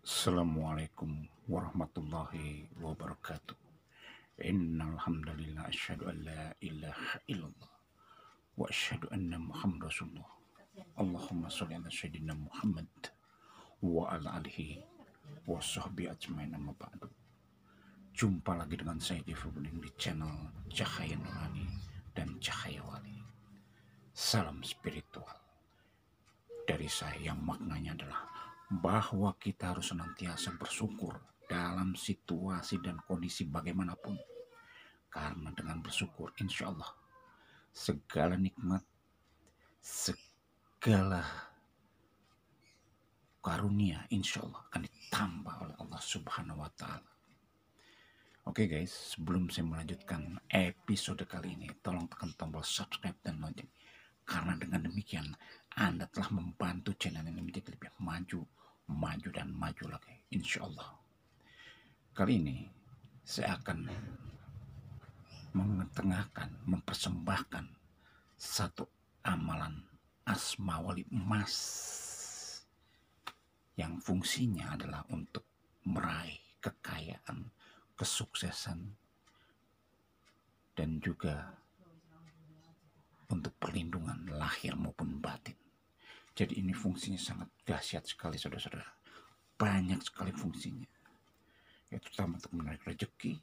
Assalamualaikum warahmatullahi wabarakatuh. Innal hamdalillah asyhadu an la ilaha illallah wa asyhadu anna Muhammad Rasulullah. Allahumma sholli ala sayyidina Muhammad wa ala alihi wa sahbihi ajmain amma ba'du. Jumpa lagi dengan saya di di channel Cahaya Nurani dan Cahaya Wali. Salam spiritual dari saya yang maknanya adalah bahwa kita harus senantiasa bersyukur dalam situasi dan kondisi bagaimanapun. Karena dengan bersyukur, insya Allah, segala nikmat, segala karunia, insya Allah akan ditambah oleh Allah Subhanahu wa Ta'ala. Oke guys, sebelum saya melanjutkan episode kali ini, tolong tekan tombol subscribe dan lonceng. Karena dengan demikian, Anda telah membantu channel ini menjadi lebih maju maju dan maju lagi insya Allah kali ini saya akan mengetengahkan mempersembahkan satu amalan asma wali emas yang fungsinya adalah untuk meraih kekayaan, kesuksesan, dan juga untuk perlindungan lahir maupun batin. Jadi ini fungsinya sangat dahsyat sekali saudara-saudara. Banyak sekali fungsinya. Yaitu terutama untuk menarik rezeki,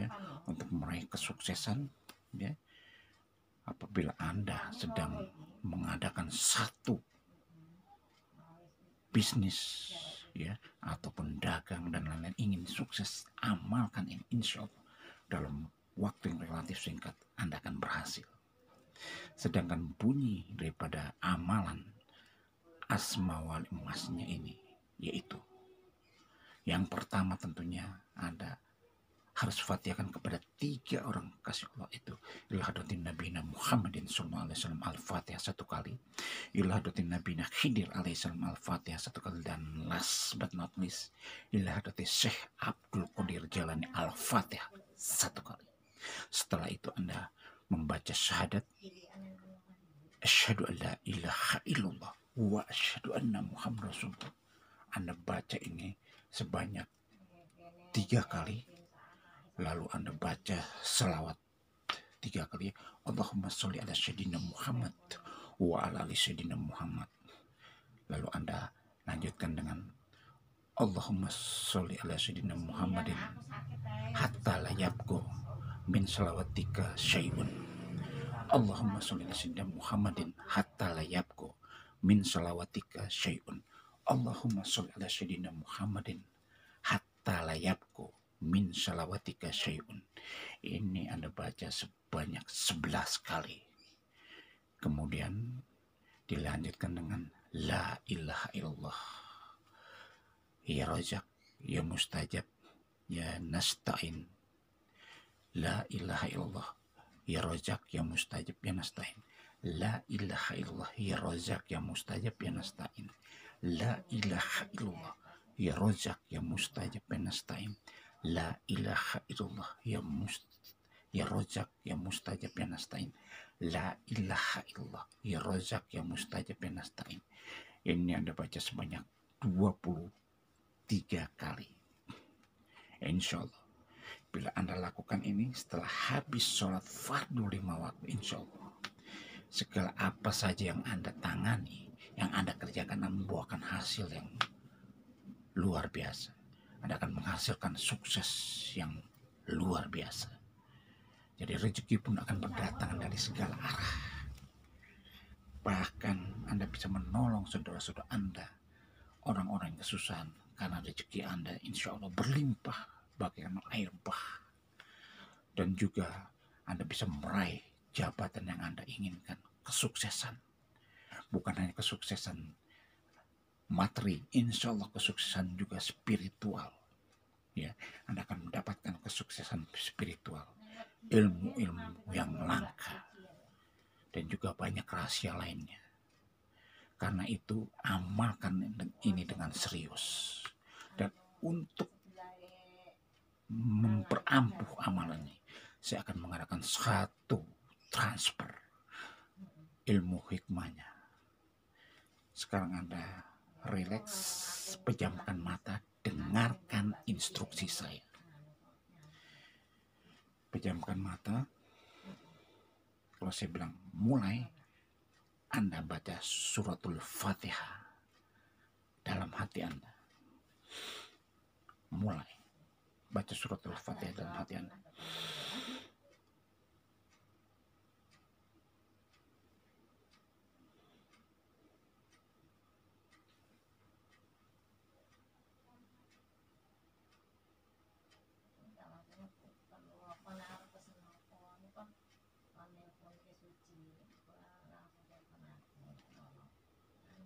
ya, untuk meraih kesuksesan, ya. Apabila Anda sedang mengadakan satu bisnis, ya, ataupun dagang dan lain-lain ingin sukses, amalkan ini insya Allah dalam waktu yang relatif singkat Anda akan berhasil. Sedangkan bunyi daripada amalan asma wal emasnya ini yaitu yang pertama tentunya Anda harus fatihkan kepada tiga orang kasih Allah itu. Nabi Muhammadin sallallahu alaihi wasallam al-fatihah satu kali ilhadotin Nabi Khidir alaihi salam al-fatihah satu kali dan last but not least ilhadotin Syekh Abdul Qadir Jalani al-fatihah satu kali. Setelah itu Anda membaca syahadat asyhadu an la ilaha illallah wa asyhadu anna Muhammad Rasulullah. Anda baca ini sebanyak tiga kali, lalu Anda baca selawat tiga kali. Allahumma sholli ala sayyidina Muhammad wa ala ali sayyidina Muhammad. Lalu Anda lanjutkan dengan Allahumma sholli ala sayyidina Muhammadin hatta la yabqu min salawatika syai'un. Allahumma sholli ala sayyidina Muhammadin hatta la yabqu min salawatika syai'un. Allahumma sholli ala sayyidina Muhammadin hatta layabku min salawatika syai'un. Ini Anda baca sebanyak 11 kali. Kemudian dilanjutkan dengan La ilaha illallah. Ya Razak, Ya Mustajab, Ya Nasta'in. La ilaha illallah. Ya Razak, Ya Mustajab, Ya Nasta'in. La ilaha illallah ya rozak ya mustajab ya nasta'in. La ilaha illallah ya rozak ya mustajab ya nasta'in. La ilaha illallah ya must ya rozak ya mustajab ya nasta'in. La ilaha illallah ya rozak ya mustajab ya nasta'in. Ini Anda baca sebanyak 23 kali. Insya Allah. Bila Anda lakukan ini setelah habis sholat fardu lima waktu, insya Allah segala apa saja yang Anda tangani, yang Anda kerjakan akan membuahkan hasil yang luar biasa. Anda akan menghasilkan sukses yang luar biasa. Jadi rezeki pun akan berdatangan dari segala arah. Bahkan Anda bisa menolong saudara-saudara Anda, orang-orang yang kesusahan, karena rezeki Anda insya Allah berlimpah bagaikan air bah. Dan juga Anda bisa meraih jabatan yang Anda inginkan, kesuksesan. Bukan hanya kesuksesan materi, insya Allah kesuksesan juga spiritual. Ya, Anda akan mendapatkan kesuksesan spiritual, ilmu-ilmu yang langka, dan juga banyak rahasia lainnya. Karena itu amalkan ini dengan serius. Dan untuk memperampuh amalan ini, saya akan mengadakan satu transfer ilmu hikmahnya. Sekarang Anda Relax, pejamkan mata, dengarkan instruksi saya. Pejamkan mata. Kalau saya bilang mulai, Anda baca suratul Fatihah dalam hati Anda. Mulai baca suratul Fatihah dalam hati Anda.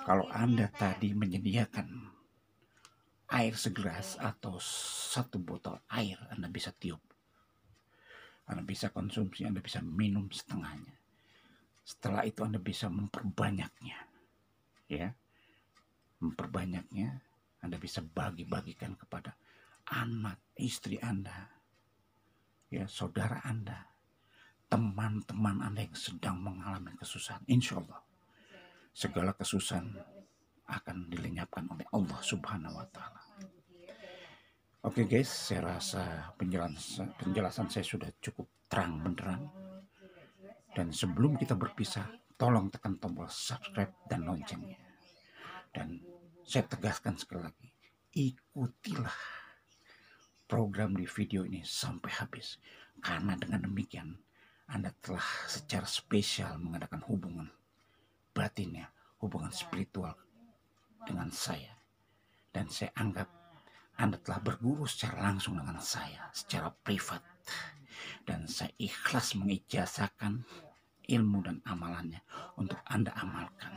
Kalau Anda tadi menyediakan air segelas atau satu botol air, Anda bisa tiup. Anda bisa konsumsi, Anda bisa minum setengahnya. Setelah itu Anda bisa memperbanyaknya. Ya. Memperbanyaknya, Anda bisa bagi-bagikan kepada anak, istri Anda, ya, saudara Anda, teman-teman Anda yang sedang mengalami kesusahan. Insya Allah, segala kesusahan akan dilenyapkan oleh Allah Subhanahu wa Ta'ala. Oke guys, saya rasa penjelasan, penjelasan saya sudah cukup terang benderang. Dan sebelum kita berpisah, tolong tekan tombol subscribe dan loncengnya. Dan saya tegaskan sekali lagi, ikutilah program di video ini sampai habis. Karena dengan demikian, anda telah secara spesial mengadakan hubungan batinnya, hubungan spiritual dengan saya. Dan saya anggap Anda telah berguru secara langsung dengan saya, secara privat. Dan saya ikhlas mengijazahkan ilmu dan amalannya untuk Anda amalkan.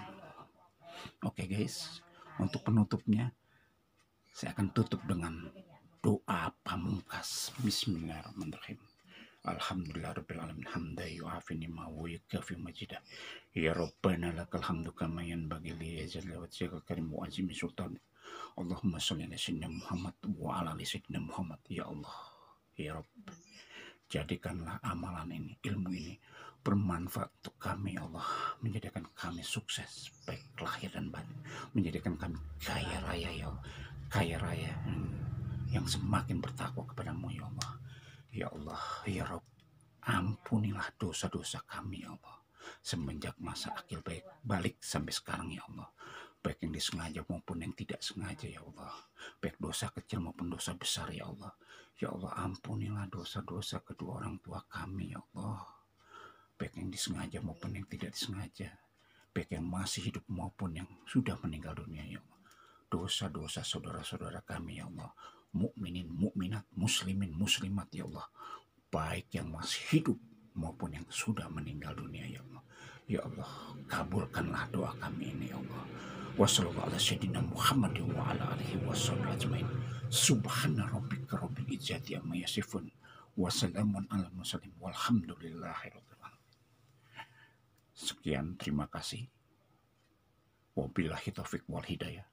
Oke guys, untuk penutupnya, saya akan tutup dengan doa pamungkas. Bismillahirrahmanirrahim. Alhamdulillah Rabbil Alamin hamda yu'afini ma wa yukafi majida. Ya Rabbana lakal hamdu kama yanbaghi li jalla wa jalla karim wa azimi sultan. Allahumma salli ala sayyidina Muhammad wa ala ali sayyidina Muhammad. Ya Allah Ya Rabb Jadikanlah amalan ini, ilmu ini bermanfaat untuk kami ya Allah. Menjadikan kami sukses baik lahir dan batin. Menjadikan kami kaya raya ya Allah. Kaya raya yang semakin bertakwa kepadamu ya Allah Ya Allah, ya Rob, ampunilah dosa-dosa kami ya Allah. Semenjak masa akil baik balik sampai sekarang ya Allah. Baik yang disengaja maupun yang tidak sengaja ya Allah. Baik dosa kecil maupun dosa besar ya Allah. Ya Allah ampunilah dosa-dosa kedua orang tua kami ya Allah. Baik yang disengaja maupun yang tidak disengaja. Baik yang masih hidup maupun yang sudah meninggal dunia ya Allah. Dosa-dosa saudara-saudara kami ya Allah mukminin, mukminat, muslimin, muslimat ya Allah. Baik yang masih hidup maupun yang sudah meninggal dunia ya Allah. Ya Allah, kabulkanlah doa kami ini ya Allah. Wassalamualaikum Muhammad wa ala alihi ajmain. Subhana rabbika rabbil izzati amma yasifun. Wassalamun ala mursalin walhamdulillahirabbil Sekian, terima kasih. Wabillahi taufik wal hidayah.